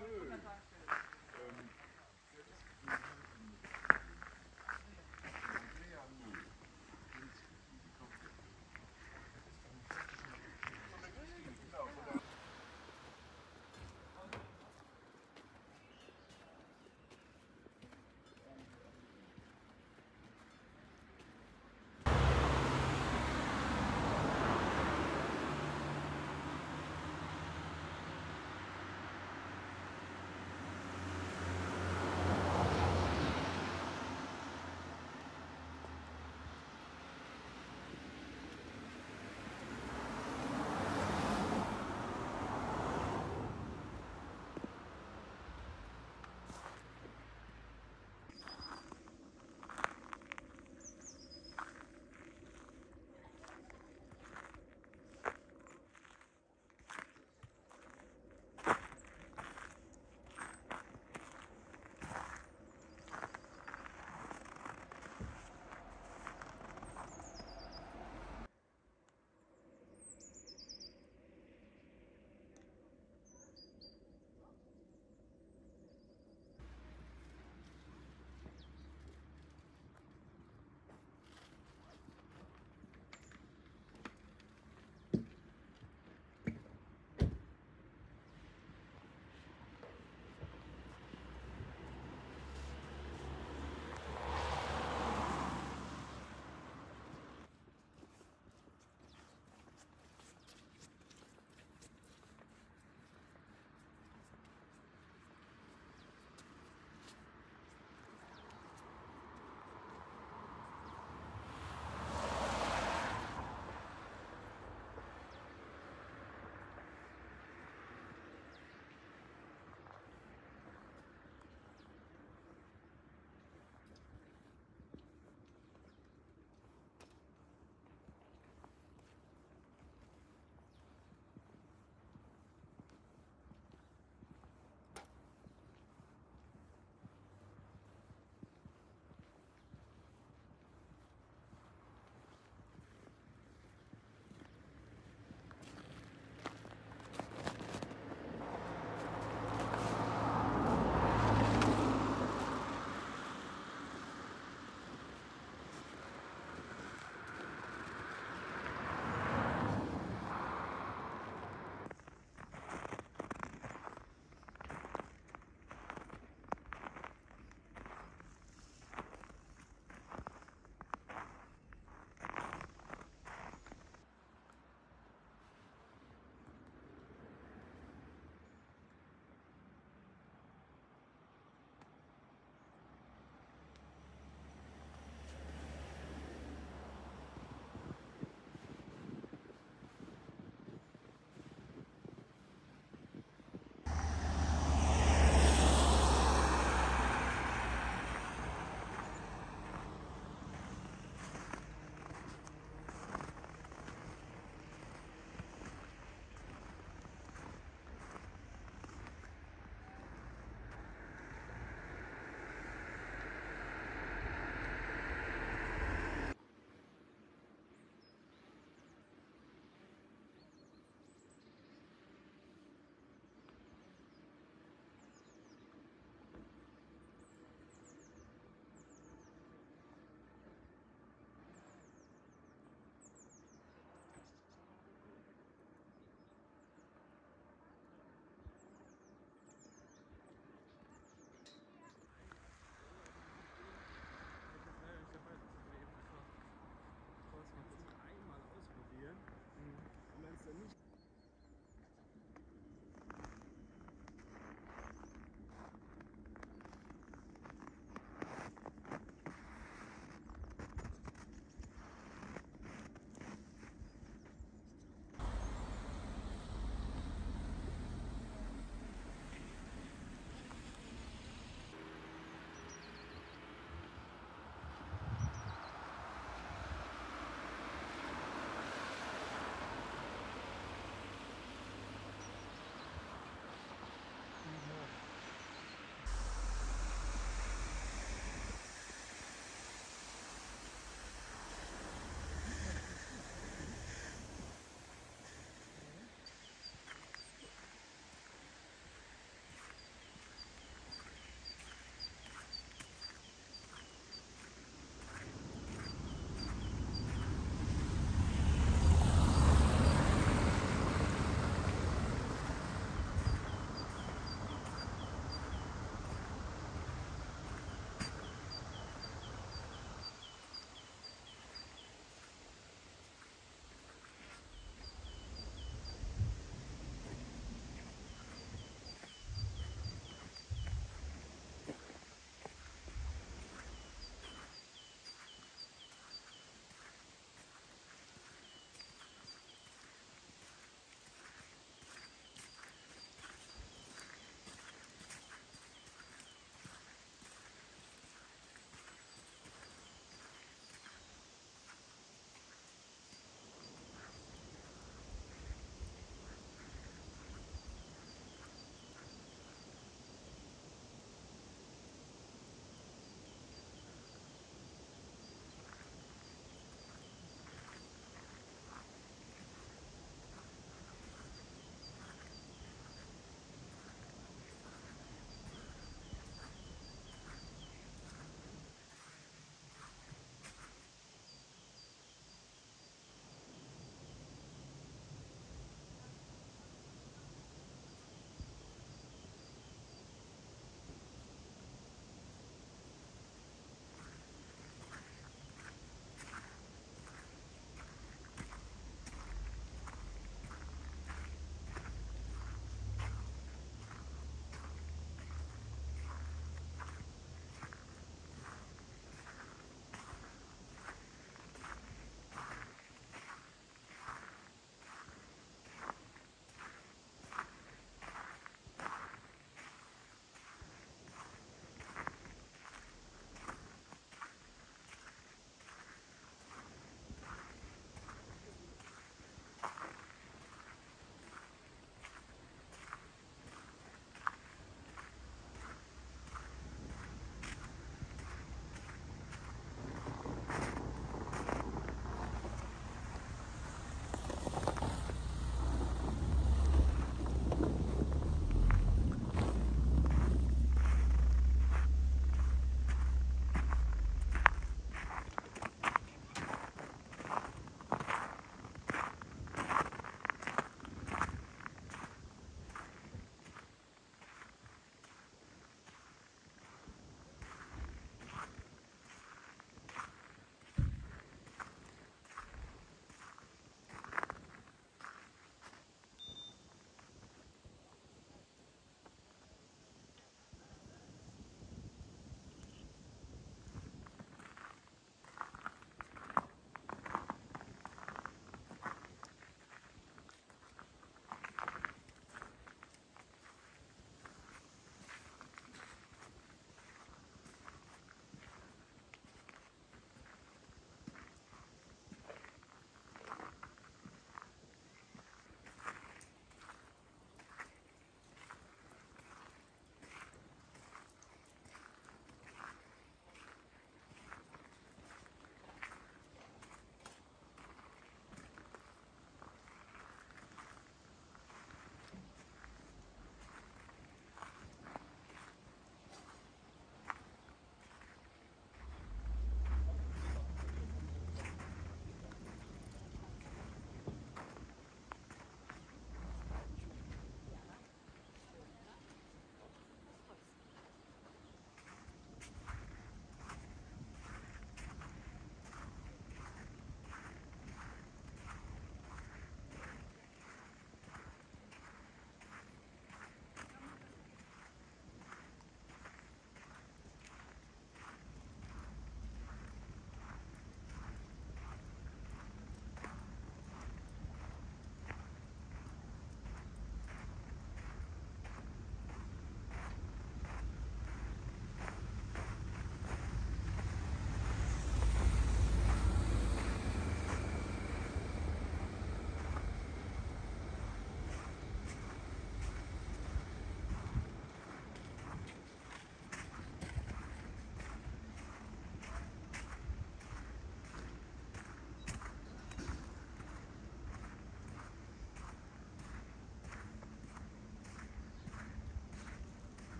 move.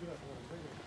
good one.